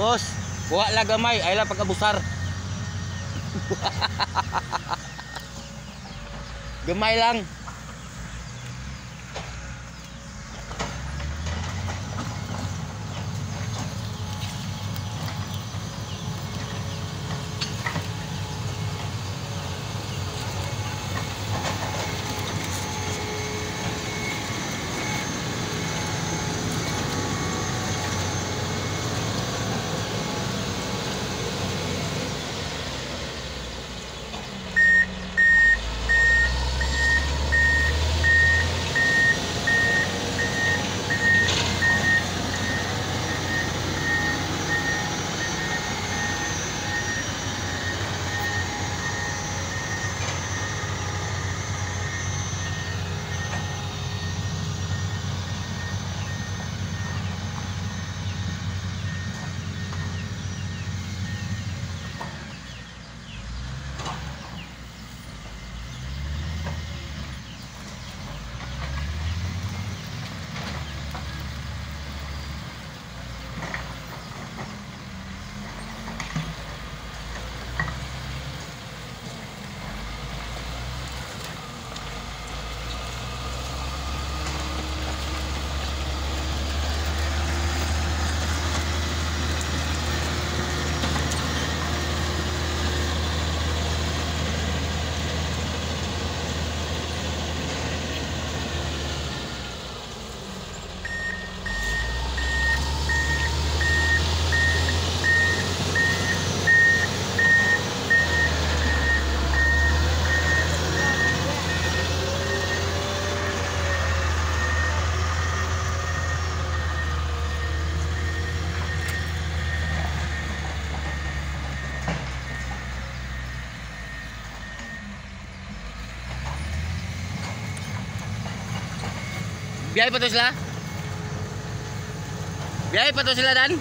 Bos, kuha lang gamay, ay lang pagkabusar. gamay lang. Biyahe pa to sila? Biyahe pa to sila dan?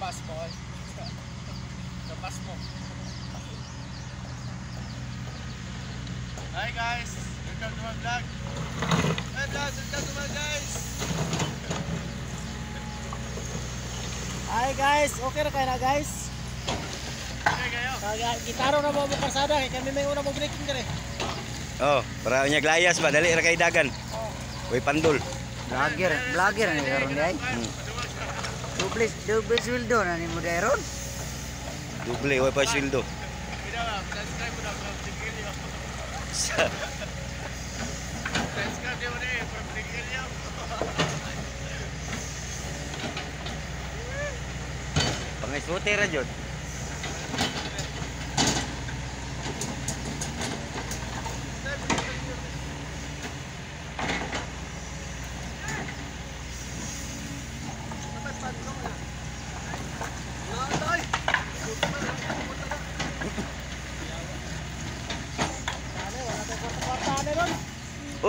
Eh. Sa bas mo. Hi guys, welcome to my vlog. Hey guys, welcome to my guys. Hi guys, okay na kayo na guys. Okay kayo. Kaya gitaro na mo mo karsada kay kami may una mo breaking. Oh, para nya glayas ba dali ra kay dagan. Uy pandol. Vlogger, vlogger ni karon day. Hmm. Double double sweldo na ni mo dayron. Duble uy pa sweldo. Kita lah, subscribe mo na from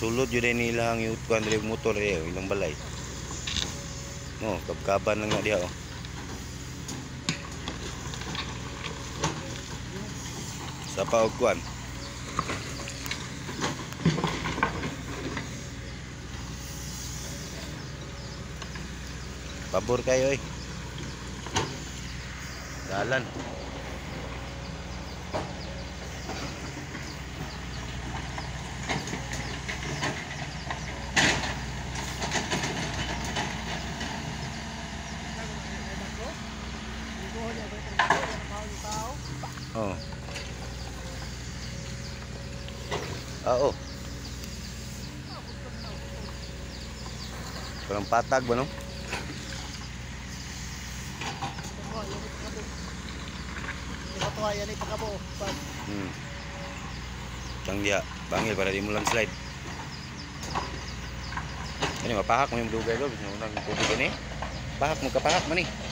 Masulod yun din nila ang yutuan dari motor eh, ilang balay. No, kabkaban lang nga diha oh. Sa paugkuan. Pabor kayo eh. Dalan. Oo. Parang patag ba no? Patuwa yan Hmm. Tang dia, bangil para di mulang slide. Ini mapahak mo yung dugay lo, bisa unang tubig ini. Pahak mo kapahak man ni.